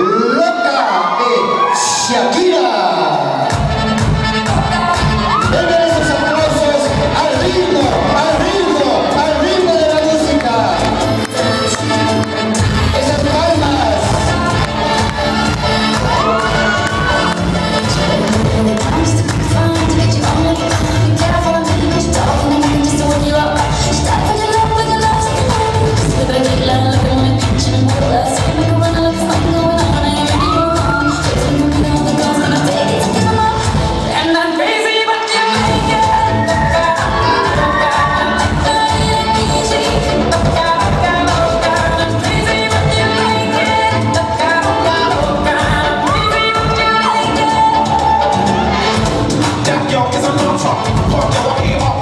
Loca de Shakira. talk. Fuck the walking ball.